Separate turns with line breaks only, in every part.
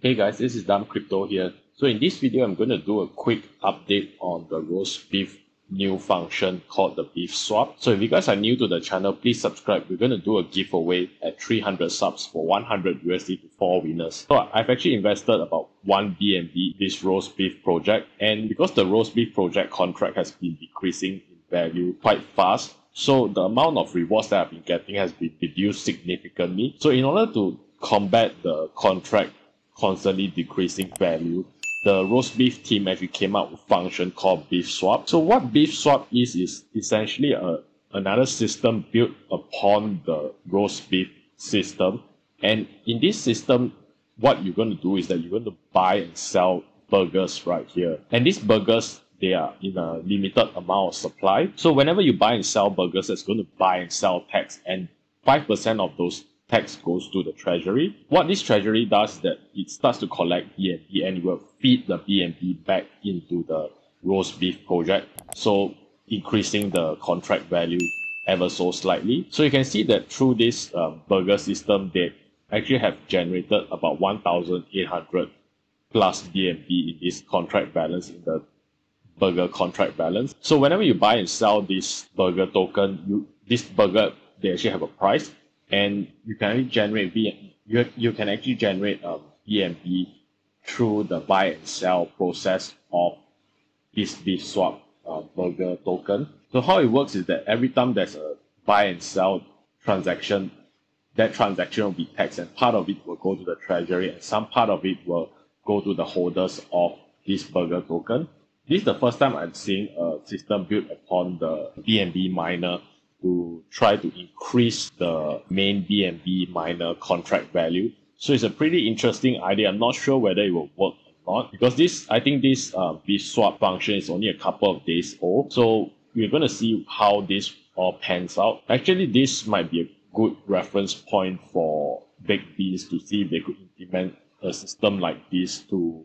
Hey guys, this is Dumb Crypto here. So in this video, I'm going to do a quick update on the roast beef new function called the beef swap. So if you guys are new to the channel, please subscribe. We're going to do a giveaway at 300 subs for 100 USD to four winners. So I've actually invested about one BNB this roast beef project. And because the roast beef project contract has been decreasing in value quite fast, so the amount of rewards that I've been getting has been reduced significantly. So in order to combat the contract constantly decreasing value, the roast beef team actually came up with a function called beef swap. So what beef swap is is essentially a another system built upon the roast beef system. And in this system, what you're going to do is that you're going to buy and sell burgers right here. And these burgers, they are in a limited amount of supply. So whenever you buy and sell burgers, it's going to buy and sell tax. And 5% of those tax goes to the treasury. What this treasury does is that it starts to collect BNB and it will feed the BNB back into the roast beef project. So increasing the contract value ever so slightly. So you can see that through this um, burger system, they actually have generated about 1,800 plus BNB in this contract balance in the burger contract balance. So whenever you buy and sell this burger token, you this burger they actually have a price and you can actually generate B you, you can actually generate a BNB through the buy and sell process of this beef swap uh, burger token. So how it works is that every time there's a buy and sell transaction, that transaction will be taxed and part of it will go to the treasury and some part of it will go to the holders of this burger token. This is the first time I'm seeing a system built upon the BNB miner to try to increase the main BNB miner contract value. So it's a pretty interesting idea. I'm not sure whether it will work or not because this, I think this uh, beef swap function is only a couple of days old. So we're going to see how this all pans out. Actually, this might be a good reference point for Baked Beans to see if they could implement a system like this to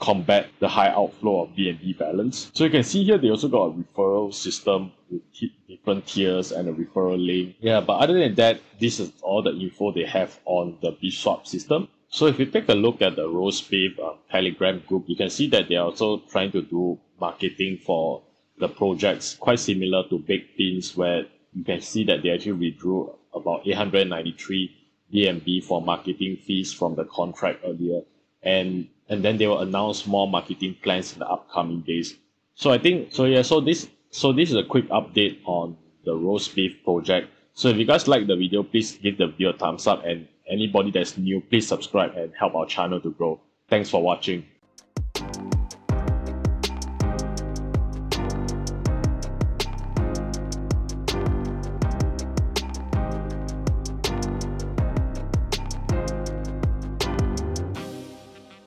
combat the high outflow of BNB balance. So you can see here they also got a referral system with different tiers and a referral link. Yeah, but other than that, this is all the info they have on the beef swap system. So if you take a look at the beef uh, Telegram group, you can see that they're also trying to do marketing for the projects quite similar to Baked Beans where you can see that they actually withdrew about 893 BNB for marketing fees from the contract earlier. And and then they will announce more marketing plans in the upcoming days. So I think so yeah, so this so this is a quick update on the roast beef project. So if you guys like the video, please give the video a thumbs up and anybody that's new, please subscribe and help our channel to grow. Thanks for watching.